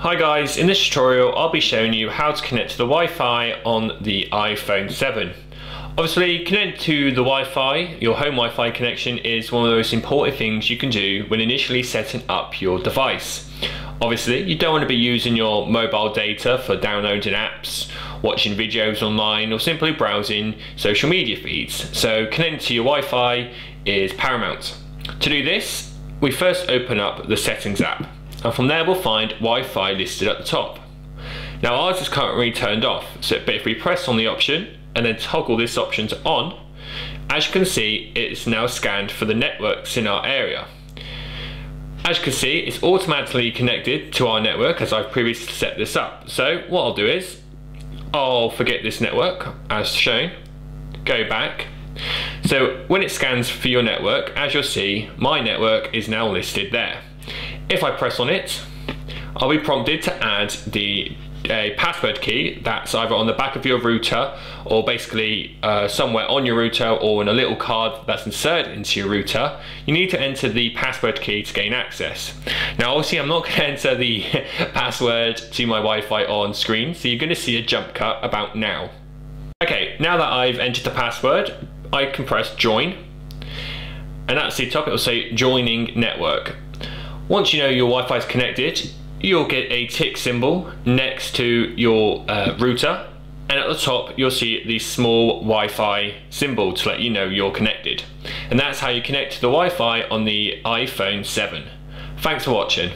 Hi guys, in this tutorial I'll be showing you how to connect to the Wi-Fi on the iPhone 7. Obviously connecting to the Wi-Fi, your home Wi-Fi connection is one of the most important things you can do when initially setting up your device. Obviously you don't want to be using your mobile data for downloading apps, watching videos online or simply browsing social media feeds. So connecting to your Wi-Fi is paramount. To do this, we first open up the settings app and from there we'll find Wi-Fi listed at the top. Now ours is currently turned off, so if we press on the option and then toggle this option to on, as you can see it's now scanned for the networks in our area. As you can see it's automatically connected to our network as I've previously set this up. So what I'll do is I'll forget this network as shown, go back. So when it scans for your network, as you'll see, my network is now listed there. If I press on it, I'll be prompted to add the a password key that's either on the back of your router or basically uh, somewhere on your router or in a little card that's inserted into your router. You need to enter the password key to gain access. Now obviously I'm not going to enter the password to my Wi-Fi on screen so you're going to see a jump cut about now. Okay now that I've entered the password I can press join. And that's the top it will say joining network once you know your Wi-Fi is connected, you'll get a tick symbol next to your uh, router and at the top you'll see the small Wi-Fi symbol to let you know you're connected. And that's how you connect to the Wi-Fi on the iPhone 7. Thanks for watching.